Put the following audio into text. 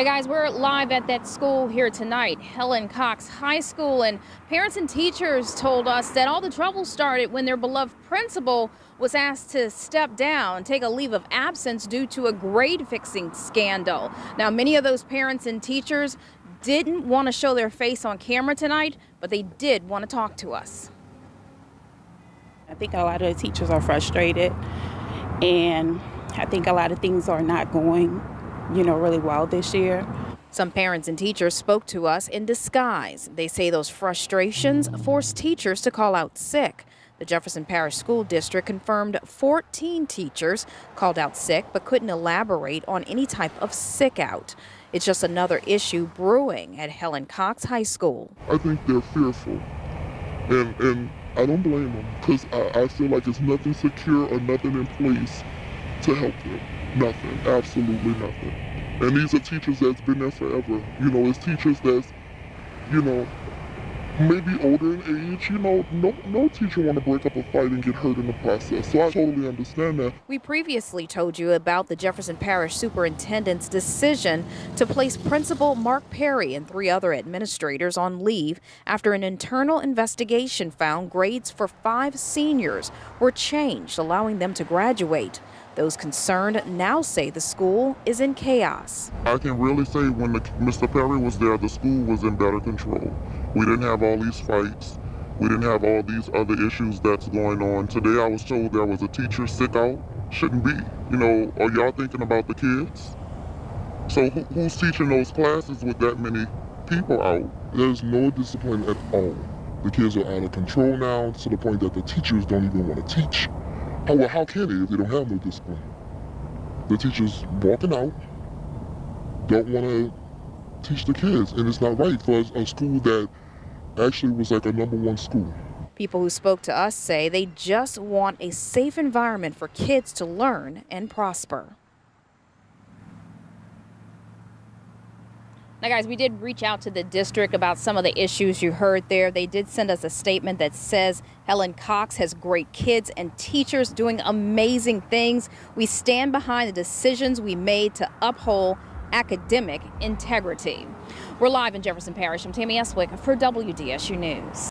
Hey guys, we're live at that school here tonight, Helen Cox High School, and parents and teachers told us that all the trouble started when their beloved principal was asked to step down, take a leave of absence due to a grade fixing scandal. Now, many of those parents and teachers didn't want to show their face on camera tonight, but they did want to talk to us. I think a lot of the teachers are frustrated, and I think a lot of things are not going you know, really well this year. Some parents and teachers spoke to us in disguise. They say those frustrations forced teachers to call out sick. The Jefferson Parish School District confirmed 14 teachers called out sick but couldn't elaborate on any type of sick out. It's just another issue brewing at Helen Cox High School. I think they're fearful. And, and I don't blame them because I, I feel like it's nothing secure or nothing in place to help them. Nothing. Absolutely nothing. And these are teachers that's been there forever. You know, it's teachers that's, you know, maybe older in age, you know, no, no teacher want to break up a fight and get hurt in the process. So I totally understand that. We previously told you about the Jefferson Parish Superintendent's decision to place Principal Mark Perry and three other administrators on leave after an internal investigation found grades for five seniors were changed, allowing them to graduate. Those concerned now say the school is in chaos. I can really say when the, Mr. Perry was there, the school was in better control. We didn't have all these fights. We didn't have all these other issues that's going on. Today I was told there was a teacher sick out. Shouldn't be. You know, are y'all thinking about the kids? So who, who's teaching those classes with that many people out? There's no discipline at all. The kids are out of control now to the point that the teachers don't even want to teach. How, well, how can they if they don't have no discipline? The teachers walking out, don't want to teach the kids, and it's not right for a school that actually was like a number one school. People who spoke to us say they just want a safe environment for kids to learn and prosper. Now, guys, we did reach out to the district about some of the issues you heard there. They did send us a statement that says Helen Cox has great kids and teachers doing amazing things. We stand behind the decisions we made to uphold academic integrity. We're live in Jefferson Parish. I'm Tammy Eswick for WDSU News.